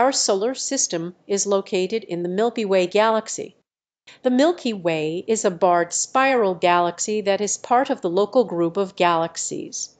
our solar system is located in the Milky Way Galaxy. The Milky Way is a barred spiral galaxy that is part of the local group of galaxies.